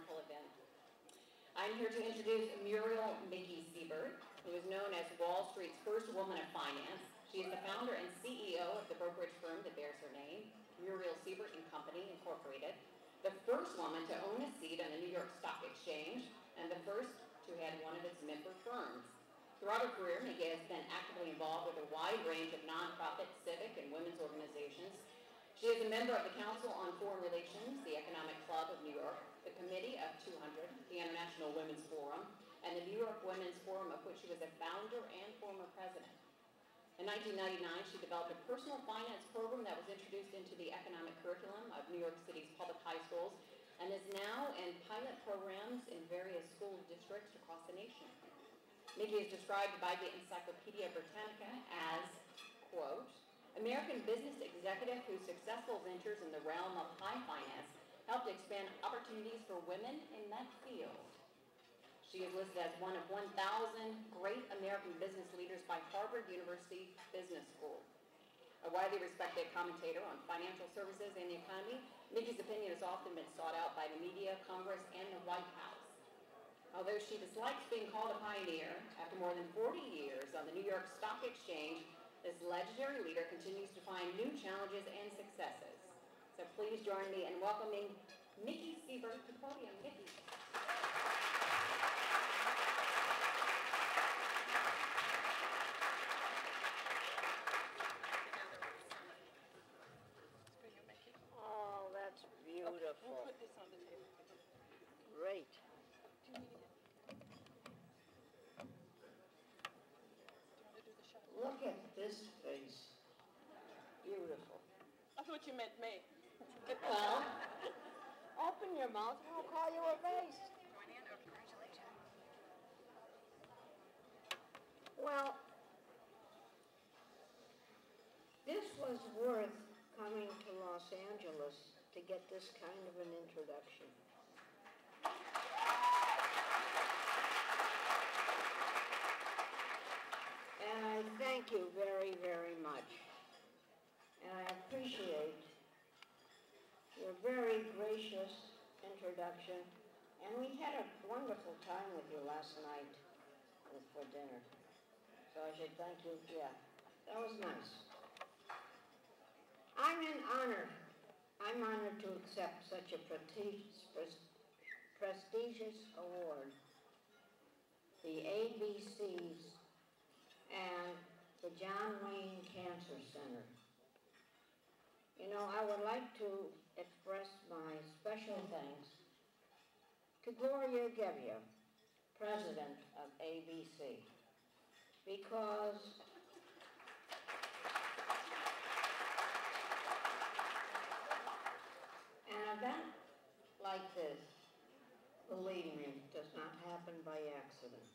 event. I'm here to introduce Muriel Mickey Siebert, who is known as Wall Street's first woman of finance. She is the founder and CEO of the brokerage firm that bears her name, Muriel Siebert and Company Incorporated, the first woman to own a seat on the New York Stock Exchange, and the first to head one of its member firms. Throughout her career, Mickey has been actively involved with a wide range of nonprofit, civic, and women's organizations. She is a member of the Council on Foreign Relations, the Economic Club of New York, the Committee of 200, the International Women's Forum, and the New York Women's Forum, of which she was a founder and former president. In 1999, she developed a personal finance program that was introduced into the economic curriculum of New York City's public high schools and is now in pilot programs in various school districts across the nation. Mickey is described by the Encyclopedia Britannica as, American business executive whose successful ventures in the realm of high finance helped expand opportunities for women in that field. She is listed as one of 1,000 great American business leaders by Harvard University Business School. A widely respected commentator on financial services and the economy, Mickey's opinion has often been sought out by the media, Congress, and the White House. Although she dislikes being called a pioneer, after more than 40 years on the New York Stock Exchange, this legendary leader continues to find new challenges and successes. So please join me in welcoming Mickey Siebert to the podium. Mickey. Oh, that's We'll beautiful. put this on the table. Great. Do you need it? Do you want to do the shot? Look at this face. Beautiful. I thought you meant me. Well, open your mouth and I'll call you a vase. Well, this was worth coming to Los Angeles to get this kind of an introduction. And I thank you very, very much. And I appreciate your very gracious introduction. And we had a wonderful time with you last night for dinner. So I should thank you, yeah, that was nice. I'm in honor, I'm honored to accept such a prestigious, prestigious award. The ABC's and the John Wayne Cancer Center. You know, I would like to express my special thanks to Gloria Gebbia, president of ABC, because an event like this, believe me, does not happen by accident.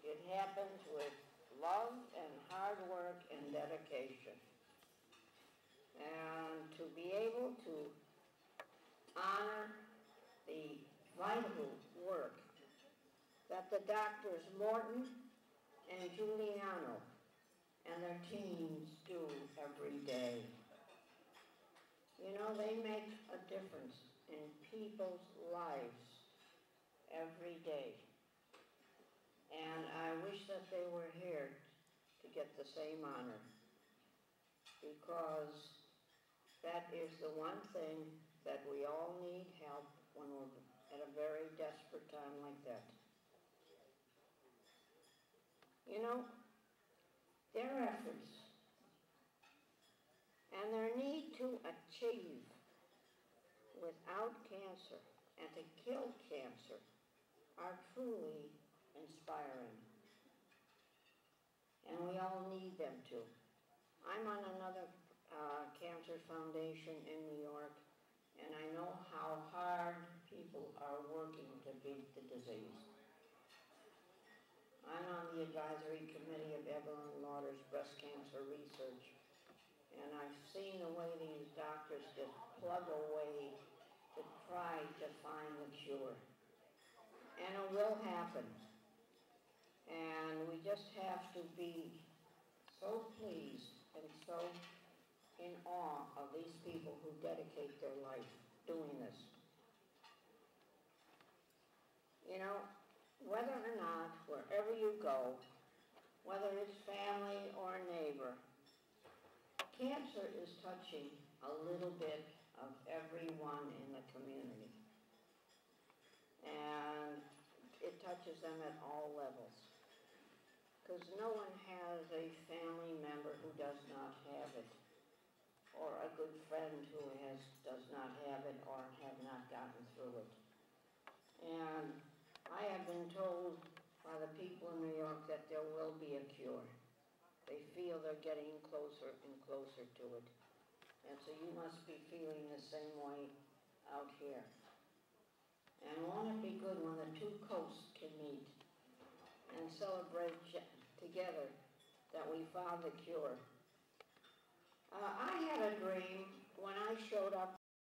It happens with love and hard work and dedication. And to be able to honor the vital work that the doctors Morton and Giuliano and their teams do every day. You know, they make a difference in people's lives every day. And I wish that they were here to get the same honor because that is the one thing that we all need help when we're at a very desperate time like that. You know, their efforts and their need to achieve without cancer and to kill cancer are truly inspiring. And we all need them to. I'm on another uh, cancer foundation in New York, and I know how hard people are working to beat the disease. I'm on the advisory committee of Evelyn Lauder's breast cancer research, and I've seen the way these doctors just plug away to try to find the cure. And it will happen. And we just have to be so pleased and so in awe of these people who dedicate their life doing this. you know, whether or not, wherever you go, whether it's family or a neighbor, cancer is touching a little bit of everyone in the community. And it touches them at all levels. Because no one has a family member who does not have it, or a good friend who has, does not have it or have not gotten through it. And I have been told by the people in New York that there will be a cure. They feel they're getting closer and closer to it. And so you must be feeling the same way out here. And won't it be good when the two coasts can meet and celebrate together that we found the cure? Uh, I had a dream when I showed up